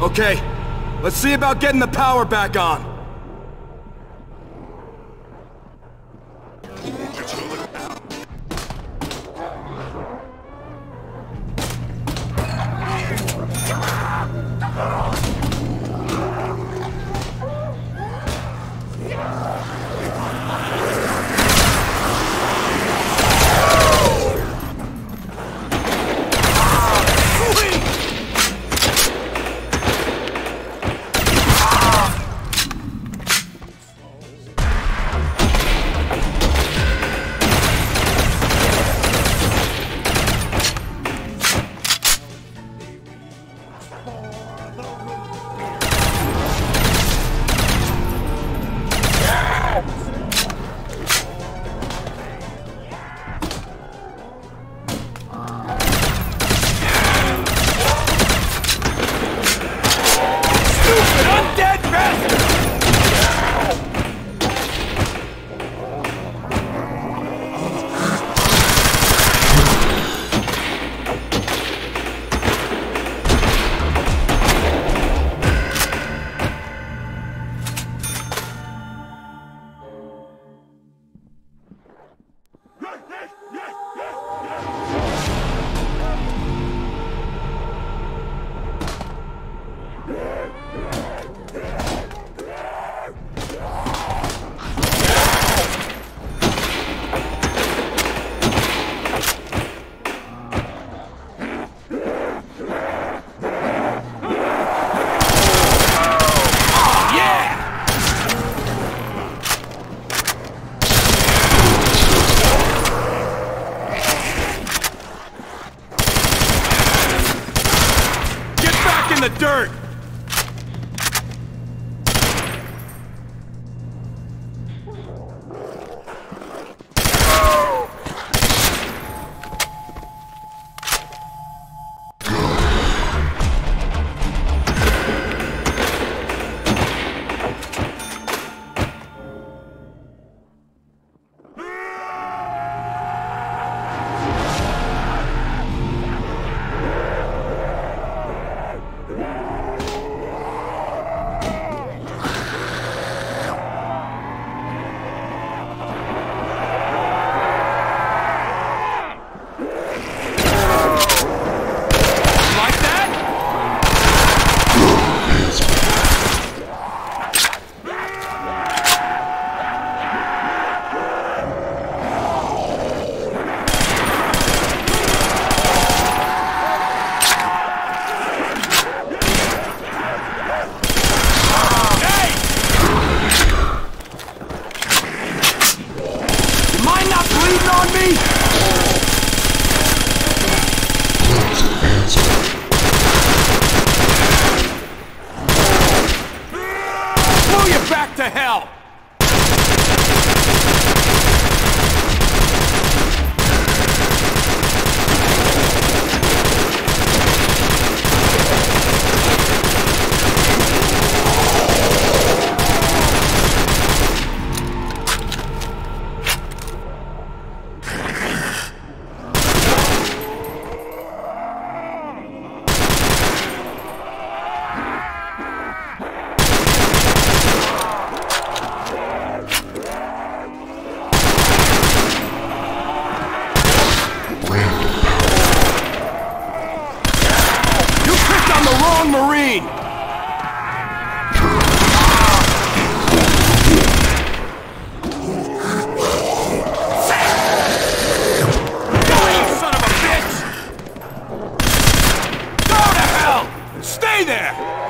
Okay, let's see about getting the power back on. ないで。